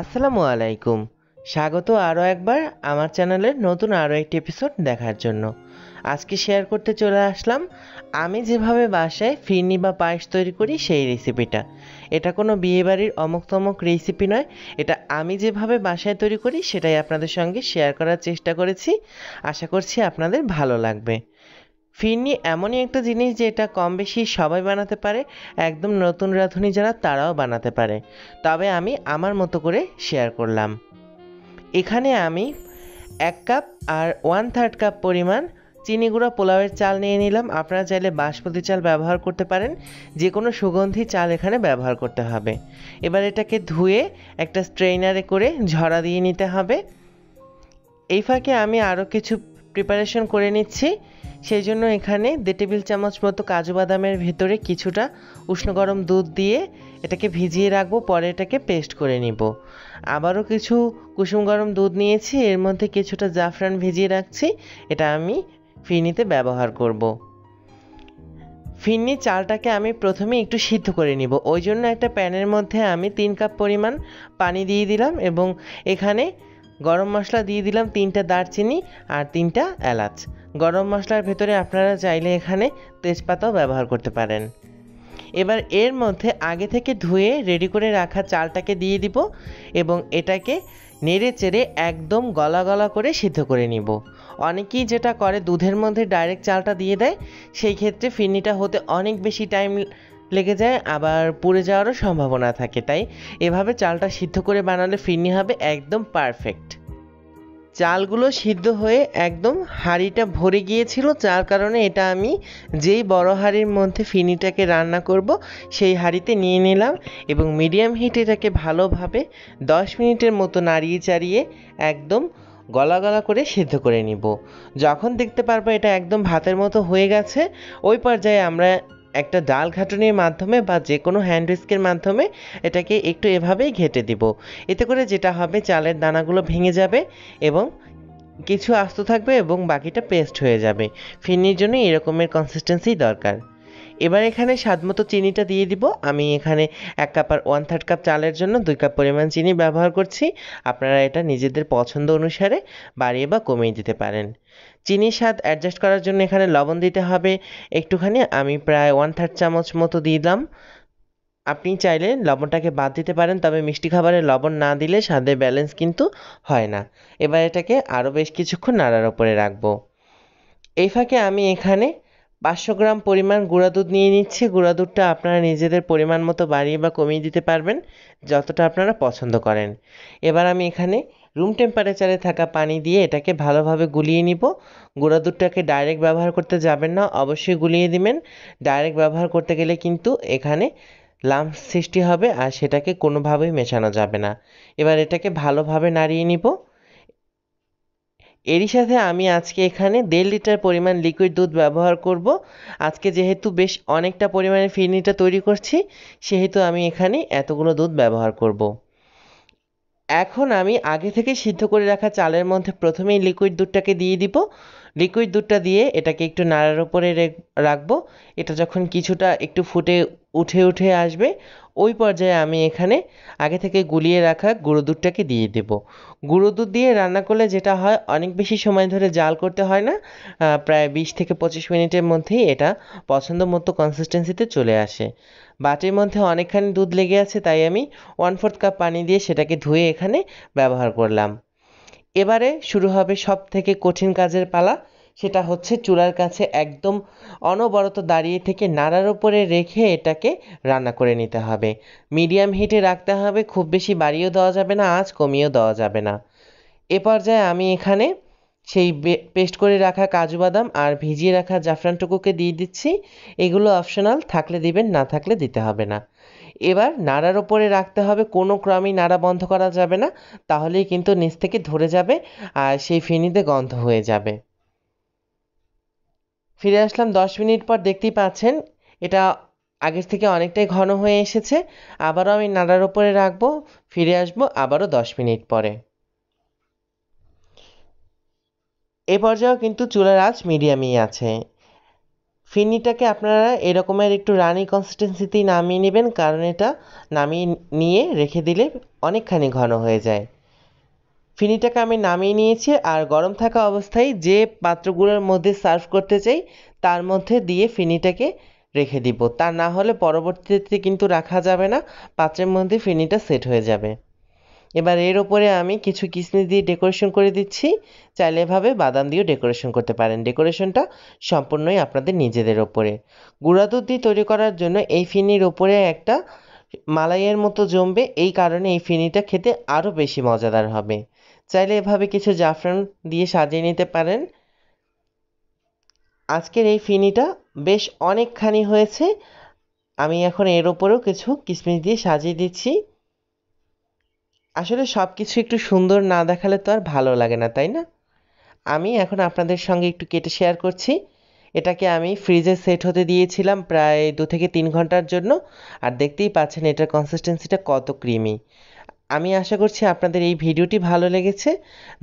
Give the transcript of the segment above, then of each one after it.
আসসালামু আলাইকুম। স্বাগত আরও একবার আমার চ্যানেলের নতুন আরও একটি এপিসোড দেখার জন্য। আজকে শেয়ার করতে চলে আসলাম, আমি যেভাবে বাসায় ফিরনি বা পায়েস তৈরি করি সেই রেসিপিটা এটা কোনো বিয়েবাড়ির অমুক রেসিপি নয়, এটা আমি যেভাবে বাসায় তৈরি করি সেটাই আপনাদের সঙ্গে শেয়ার করার চেষ্টা করেছি। আশা করছি আপনাদের ভালো লাগবে। ফিরনি এমনই একটা জিনিস যে এটা কম বেশি সবাই বানাতে পারে, একদম নতুন রাঁধুনি যারা তারাও বানাতে পারে। তবে আমি আমার মতো করে শেয়ার করলাম। এখানে আমি এক কাপ আর ওয়ান থার্ড কাপ পরিমাণ চিনি গুঁড়া পোলাওয়ের চাল নিয়ে নিলাম। আপনারা চাইলে বাসমতি চাল ব্যবহার করতে পারেন। যে কোনো সুগন্ধি চাল এখানে ব্যবহার করতে হবে। এবার এটাকে ধুয়ে একটা স্ট্রেইনারে করে ঝরা দিয়ে নিতে হবে। এই ফাঁকে আমি আরও কিছু প্রিপারেশন করে নিচ্ছি। সেই জন্য এখানে দেড় টেবিল চামচ মতো কাজু বাদামের ভেতরে কিছুটা উষ্ণ গরম দুধ দিয়ে এটাকে ভিজিয়ে রাখব, পরে এটাকে পেস্ট করে নিব আবারও কিছু কুসুম গরম দুধ নিয়েছি, এর মধ্যে কিছুটা জাফরান ভিজিয়ে রাখছি, এটা আমি ফিরনিতে ব্যবহার করব। ফিরনি চালটাকে আমি প্রথমে একটু সিদ্ধ করে নিব ওই জন্য একটা প্যানের মধ্যে আমি তিন কাপ পরিমাণ পানি দিয়ে দিলাম এবং এখানে গরম মশলা দিয়ে দিলাম তিনটা দারচিনি আর তিনটা এলাচ। গরম মশলার ভেতরে আপনারা চাইলে এখানে তেজপাতাও ব্যবহার করতে পারেন। এবার এর মধ্যে আগে থেকে ধুয়ে রেডি করে রাখা চালটাকে দিয়ে দিব এবং এটাকে নেড়ে চেড়ে একদম গলা গলা করে সিদ্ধ করে নিব। অনেকেই যেটা করে দুধের মধ্যে ডাইরেক্ট চালটা দিয়ে দেয়, সেই ক্ষেত্রে ফিরনিটা হতে অনেক বেশি টাইম লেগে যায়, আবার পুড়ে যাওয়ারও সম্ভাবনা থাকে, তাই এভাবে চালটা সিদ্ধ করে বানালে ফিরনি হবে একদম পারফেক্ট। চালগুলো সিদ্ধ হয়ে একদম হাঁড়িটা ভরে গিয়েছিল, যার কারণে এটা আমি যেই বড় হাঁড়ির মধ্যে ফিনিটাকে রান্না করব, সেই হাঁড়িতে নিয়ে নিলাম এবং মিডিয়াম হিট এটাকে ভালোভাবে দশ মিনিটের মতো নাড়িয়ে চাড়িয়ে একদম গলা গলা করে সিদ্ধ করে নিব। যখন দেখতে পারব এটা একদম ভাতের মতো হয়ে গেছে, ওই পর্যায়ে আমরা একটা ডাল ঘাটনির মাধ্যমে বা যে কোনো হ্যান্ড রিস্কের মাধ্যমে এটাকে একটু এভাবেই ঘেটে দিব। এতে করে যেটা হবে, চালের দানাগুলো ভেঙে যাবে এবং কিছু আস্ত থাকবে এবং বাকিটা পেস্ট হয়ে যাবে। ফিরনির জন্য এরকমের কনসিস্টেন্সি দরকার। এবার এখানে স্বাদমতো চিনিটা দিয়ে দিব। আমি এখানে এক কাপ আর ওয়ান থার্ড কাপ চালের জন্য দুই কাপ পরিমাণ চিনি ব্যবহার করছি। আপনারা এটা নিজেদের পছন্দ অনুসারে বাড়িয়ে বা কমিয়ে দিতে পারেন। চিনির স্বাদ অ্যাডজাস্ট করার জন্য এখানে লবণ দিতে হবে। একটুখানি আমি প্রায় ওয়ান থার্ড চামচ মতো দিলাম। আপনি চাইলে লবণটাকে বাদ দিতে পারেন, তবে মিষ্টি খাবারে লবণ না দিলে স্বাদের ব্যালেন্স কিন্তু হয় না। এবার এটাকে আরও বেশ কিছুক্ষণ নাড়ার ওপরে রাখব। এই ফাঁকে আমি এখানে পাঁচশো গ্রাম পরিমাণ গুঁড়া দুধ নিয়ে নিচ্ছি। গুঁড়া দুধটা আপনারা নিজেদের পরিমাণ মতো বাড়িয়ে বা কমিয়ে দিতে পারবেন, যতটা আপনারা পছন্দ করেন। এবার আমি এখানে রুম টেম্পারেচারে থাকা পানি দিয়ে এটাকে ভালোভাবে গুলিয়ে নিব। গুঁড়া দুধটাকে ডাইরেক্ট ব্যবহার করতে যাবেন না, অবশ্যই গুলিয়ে দিবেন। ডাইরেক্ট ব্যবহার করতে গেলে কিন্তু এখানে লাম্প সৃষ্টি হবে আর সেটাকে কোনোভাবেই মেশানো যাবে না। এবার এটাকে ভালোভাবে নাড়িয়ে নিব। এরই সাথে আমি আজকে এখানে দেড় লিটার পরিমাণ লিকুইড দুধ ব্যবহার করব। আজকে যেহেতু বেশ অনেকটা পরিমাণে ফিরনিটা তৈরি করছি, সেহেতু আমি এখানে এতগুলো দুধ ব্যবহার করব। এখন আমি আগে থেকে সিদ্ধ করে রাখা চালের মধ্যে প্রথমেই লিকুইড দুধটাকে দিয়ে দিব। লিকুইড দুধটা দিয়ে এটাকে একটু নাড়ার উপরে রাখব। এটা যখন কিছুটা একটু ফুটে উঠে উঠে আসবে। ওই পর্যায়ে আমি এখানে আগে থেকে গুলিয়ে রাখা গুঁড়ো দুধটাকে দিয়ে দেব। গুঁড়ো দুধ দিয়ে রান্না করলে যেটা হয়, অনেক বেশি সময় ধরে জাল করতে হয় না। প্রায় বিশ থেকে পঁচিশ মিনিটের মধ্যেই এটা পছন্দ মতো কনসিস্টেন্সিতে চলে আসে। বাটির মধ্যে অনেকখানি দুধ লেগে আছে, তাই আমি ওয়ান ফোর্থ কাপ পানি দিয়ে সেটাকে ধুয়ে এখানে ব্যবহার করলাম। এবারে শুরু হবে সব থেকে কঠিন কাজের পালা। সেটা হচ্ছে চুলার কাছে একদম অনবরত দাঁড়িয়ে থেকে নাড়ার উপরে রেখে এটাকে রান্না করে নিতে হবে। মিডিয়াম হিটে রাখতে হবে, খুব বেশি বাড়িয়েও দেওয়া যাবে না, আঁচ কমিয়েও দেওয়া যাবে না। এ পর্যায়ে আমি এখানে সেই পেস্ট করে রাখা কাজু বাদাম আর ভিজিয়ে রাখা জাফরানটুকুকে দিয়ে দিচ্ছি। এগুলো অপশনাল, থাকলে দিবেন, না থাকলে দিতে হবে না। এবার নাড়ার ওপরে রাখতে হবে, কোনো ক্রমেই নাড়া বন্ধ করা যাবে না, তাহলেই কিন্তু নিচ থেকে ধরে যাবে আর সেই ফিনিতে গন্ধ হয়ে যাবে। ফিরে আসলাম দশ মিনিট পর দেখতেই পাচ্ছেন, এটা আগের থেকে অনেকটাই ঘন হয়ে এসেছে। আবারও আমি নাড়ার ওপরে রাখব, ফিরে আসব আবারও দশ মিনিট পরে। এ পর্যায়েও কিন্তু চুলার আঁচ মিডিয়ামই আছে। ফিরনিটাকে আপনারা এরকমের একটু রানি কনসিস্টেন্সিতেই নামিয়ে নেবেন, কারণ এটা নামিয়ে নিয়ে রেখে দিলে অনেকখানি ঘন হয়ে যায়। ফিনিটাকে আমি নামিয়ে নিয়েছি আর গরম থাকা অবস্থায় যে পাত্রগুলোর মধ্যে সার্ভ করতে চাই, তার মধ্যে দিয়ে ফিনিটাকে রেখে দিব। তা না হলে পরবর্তীতে কিন্তু রাখা যাবে না, পাত্রের মধ্যে ফিনিটা সেট হয়ে যাবে। এবার এর ওপরে আমি কিছু কিসমিস দিয়ে ডেকোরেশন করে দিচ্ছি। চাইলে এভাবে বাদাম দিয়েও ডেকোরেশন করতে পারেন। ডেকোরেশনটা সম্পূর্ণই আপনাদের নিজেদের ওপরে গুঁড়া দুধ দিয়ে তৈরি করার জন্য এই ফিনির ওপরে একটা মালাইয়ের মতো জমবে। এই কারণে এই ফিনিটা খেতে আরও বেশি মজাদার হবে। চাইলে এভাবে কিছু জাফরান দিয়ে সাজিয়ে নিতে পারেন। আজকের এই ফিনিটা বেশ অনেকখানি হয়েছে। আমি এখন এর ওপরেও কিছু কিশমিশ দিয়ে সাজিয়ে দিচ্ছি। আসলে সব কিছু একটু সুন্দর না দেখালে তো আর ভালো লাগে না, তাই না? আমি এখন আপনাদের সঙ্গে একটু কেটে শেয়ার করছি। এটাকে আমি ফ্রিজে সেট হতে দিয়েছিলাম প্রায় দু থেকে তিন ঘণ্টার জন্য। আর দেখতেই পাচ্ছেন এটার কনসিস্টেন্সিটা কত ক্রিমি আমি আশা করছি আপনাদের এই ভিডিওটি ভালো লেগেছে।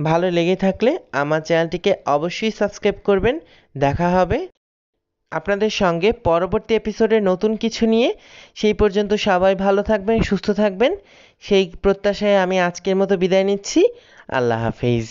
ভালো লেগে থাকলে আমার চ্যানেলটিকে অবশ্যই সাবস্ক্রাইব করবেন। দেখা হবে আপনাদের সঙ্গে পরবর্তী এপিসোডে নতুন কিছু নিয়ে। সেই পর্যন্ত সবাই ভালো থাকবেন, সুস্থ থাকবেন। সেই প্রত্যাশায় আমি আজকের মতো বিদায় নিচ্ছি। আল্লাহ হাফিজ।